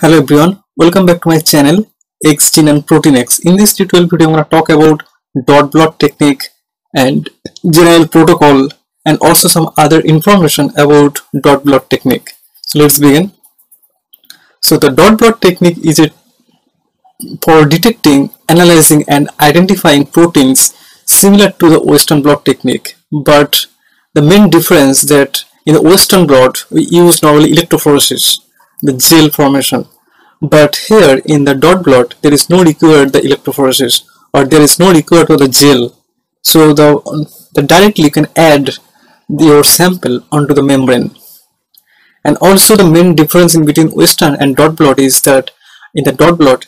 Hello everyone, welcome back to my channel XGene and ProteinX. In this tutorial video, I'm going to talk about dot blot technique and general protocol and also some other information about dot blot technique. So let's begin. So the dot blot technique is for detecting, analyzing and identifying proteins similar to the western blot technique but the main difference that in the western blot we use normally electrophoresis the gel formation. But here in the dot blot there is no required the electrophoresis or there is no required for the gel so the, the directly you can add your sample onto the membrane. And also the main difference in between western and dot blot is that in the dot blot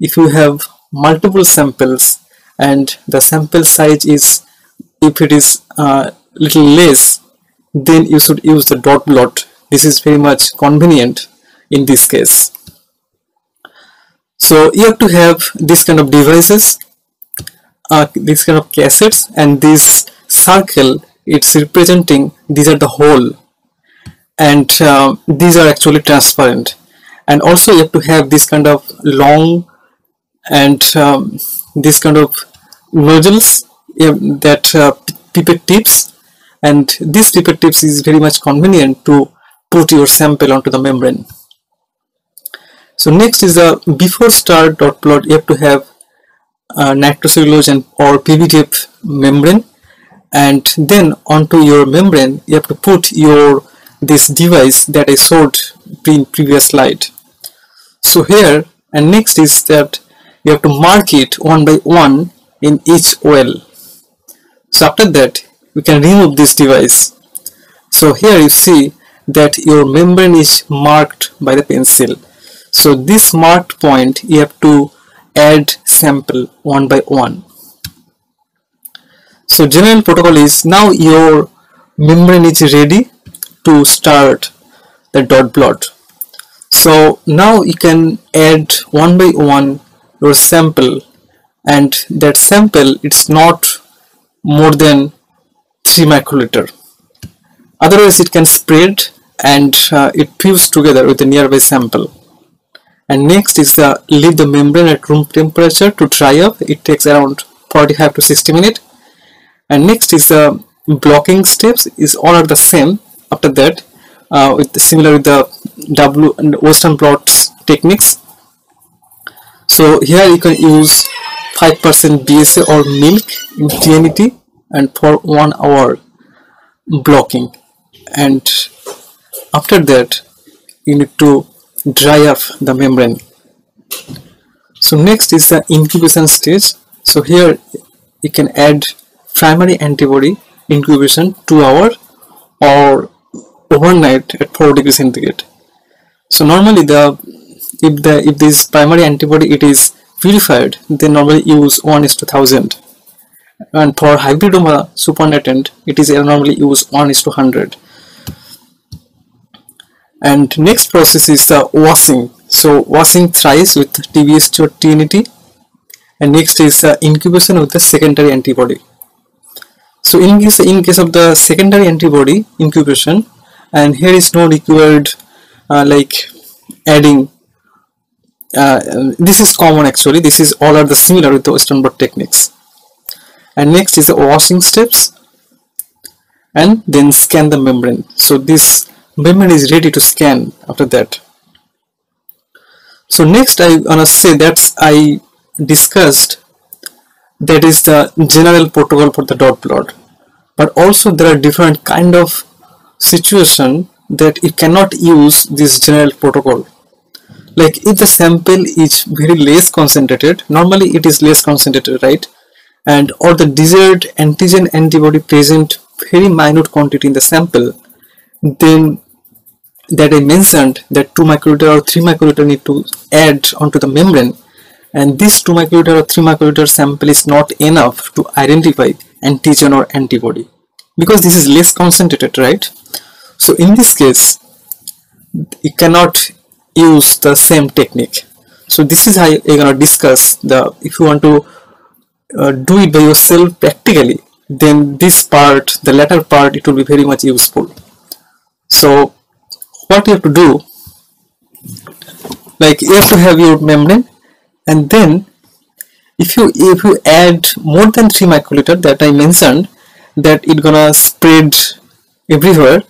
if you have multiple samples and the sample size is if it is uh, little less then you should use the dot blot. This is very much convenient in this case. So you have to have this kind of devices uh, this kind of cassettes and this circle it's representing these are the hole and uh, these are actually transparent. And also you have to have this kind of long and um, this kind of nozzles that uh, pipette tips. And this pipette tips is very much convenient to put your sample onto the membrane so next is a before start dot blot you have to have uh, nitrocellulose and or PVDF membrane. And then onto your membrane you have to put your this device that I showed in previous slide. So here and next is that you have to mark it one by one in each well so after that we can remove this device. So here you see that your membrane is marked by the pencil so this marked point you have to add sample one by one. So general protocol is now your membrane is ready to start the dot blot so now you can add one by one your sample and that sample it's not more than 3 microliter. Otherwise it can spread and uh, it fuse together with the nearby sample and next is the leave the membrane at room temperature to dry up. It takes around 45 to 60 minutes. And next is the blocking steps is all are the same. After that uh, with the, similar with the W and Western blots techniques. So here you can use 5% BSA or milk in TNET and for one hour blocking. And after that you need to dry up the membrane. So next is the incubation stage. So here you can add primary antibody incubation 2 hour or overnight at 4 degrees centigrade. So normally the if the if this primary antibody it is purified they normally use 1 is to 1000 and for hybridoma supernatant it is normally use 1 is to 100 and next process is the washing. So washing thrice with TBS or TNET and next is the incubation of the secondary antibody. So in case in case of the secondary antibody incubation and here is no required uh, like adding uh, this is common actually. This is all are the similar with the western blot techniques. And next is the washing steps. And then scan the membrane. So this membrane is ready to scan after that. So next I wanna say that's I discussed that is the general protocol for the dot blot. But also there are different kind of situation that you cannot use this general protocol. Like if the sample is very less concentrated normally it is less concentrated right? And or the desired antigen antibody present very minute quantity in the sample then that I mentioned that 2 microliter or 3 microliter need to add onto the membrane. And this 2 microliter or 3 microliter sample is not enough to identify antigen or antibody. Because this is less concentrated right? So in this case you cannot use the same technique. So this is how you're gonna discuss the if you want to uh, do it by yourself practically then this part the latter part it will be very much useful. So what you have to do like you have to have your membrane and then if you if you add more than 3 microliter that I mentioned that it gonna spread everywhere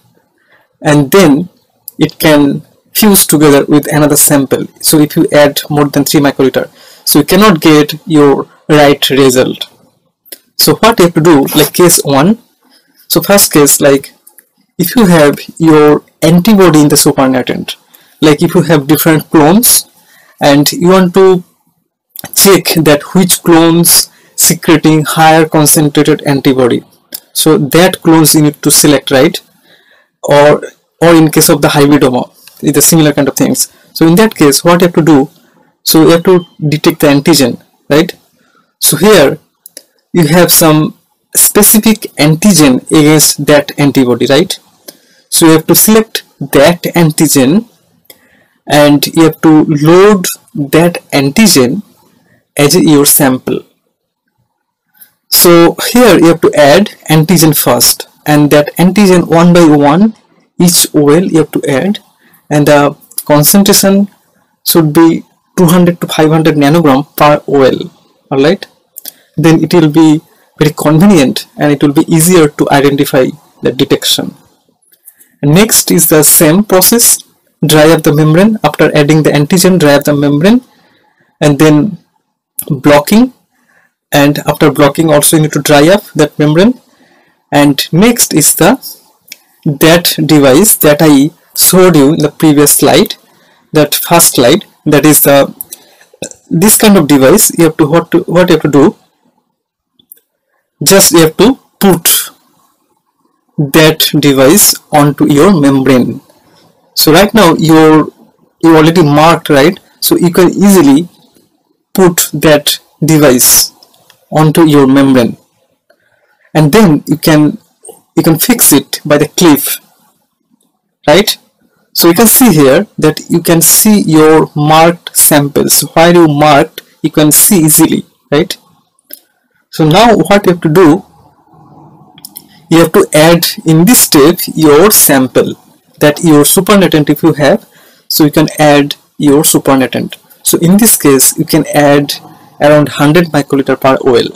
and then it can fuse together with another sample. So if you add more than 3 microliter so you cannot get your right result. So what you have to do like case 1 so first case like if you have your antibody in the supernatant like if you have different clones and you want to check that which clones secreting higher concentrated antibody. So that clones you need to select right? Or or in case of the hybridoma it's a similar kind of things. So in that case what you have to do so you have to detect the antigen right? So here you have some specific antigen against that antibody right so you have to select that antigen and you have to load that antigen as your sample. So here you have to add antigen first and that antigen one by one each OL you have to add and the concentration should be 200 to 500 nanogram per OL alright? Then it will be very convenient and it will be easier to identify the detection next is the same process dry up the membrane. After adding the antigen dry up the membrane and then blocking. And after blocking also you need to dry up that membrane. And next is the that device that I showed you in the previous slide that first slide. That is the this kind of device you have to what to what you have to do. Just you have to put that device onto your membrane. So right now you're you already marked right? So you can easily put that device onto your membrane. And then you can you can fix it by the clip right? So you can see here that you can see your marked samples. While you marked you can see easily right? So now what you have to do you have to add in this step your sample that your supernatant if you have so you can add your supernatant. So in this case you can add around 100 microliter per OL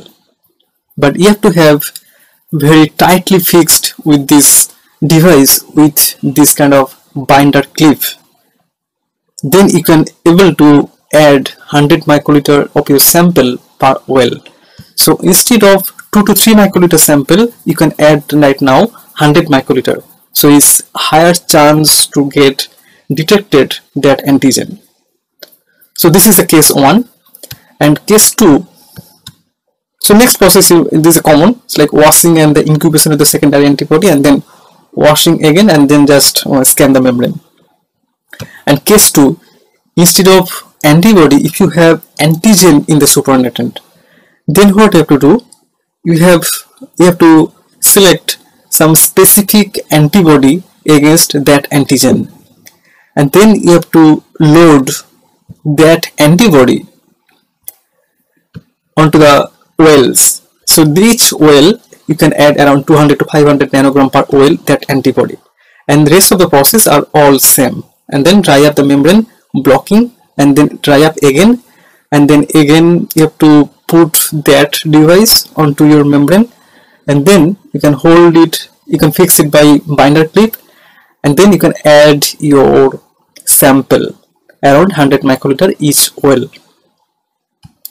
but you have to have very tightly fixed with this device with this kind of binder clip. Then you can able to add 100 microliter of your sample per well so instead of 2 to 3 microliter sample you can add right now 100 microliter. So it's higher chance to get detected that antigen. So this is the case 1 and case 2 so next process is this is common. It's like washing and the incubation of the secondary antibody and then washing again and then just uh, scan the membrane. And case 2 instead of antibody if you have antigen in the supernatant then what you have to do you have you have to select some specific antibody against that antigen. And then you have to load that antibody onto the wells. So each well you can add around 200 to 500 nanogram per OL that antibody. And the rest of the process are all same. And then dry up the membrane blocking and then dry up again. And then again you have to put that device onto your membrane and then you can hold it you can fix it by binder clip and then you can add your sample around 100 microliter each well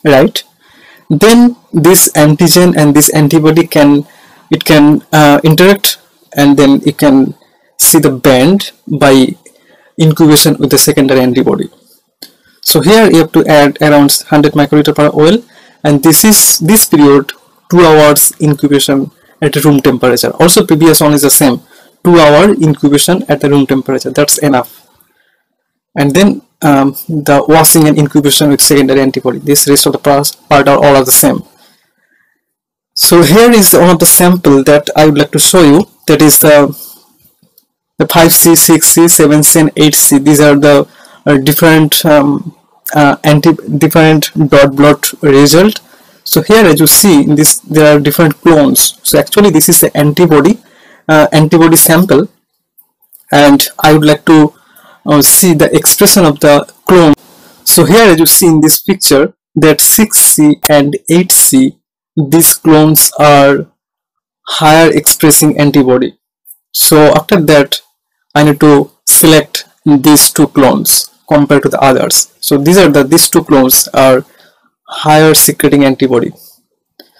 right? Then this antigen and this antibody can it can uh, interact and then you can see the band by incubation with the secondary antibody. So here you have to add around 100 microliter per OL and this is this period 2 hours incubation at room temperature. Also previous one is the same. 2 hour incubation at the room temperature. That's enough. And then um, the washing and incubation with secondary antibody. This rest of the part are all are the same. So here is one of the sample that I would like to show you. That is the the 5C, 6C, 7C and 8C these are the uh, different um, uh, anti different dot blot result. So here as you see in this there are different clones. So actually this is the antibody uh, antibody sample. And I would like to uh, see the expression of the clone. So here as you see in this picture that 6c and 8c these clones are higher expressing antibody. So after that I need to select these two clones compared to the others. So these are the these two clones are higher secreting antibody.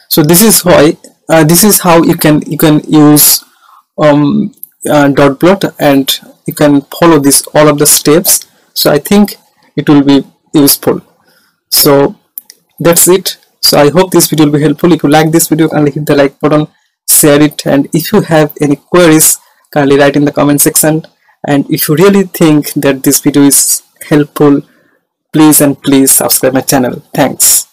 So this is why uh, this is how you can you can use um, uh, dot blot and you can follow this all of the steps. So I think it will be useful. So that's it. So I hope this video will be helpful. If you like this video kindly hit the like button share it. And if you have any queries kindly write in the comment section. And if you really think that this video is helpful please and please subscribe my channel. Thanks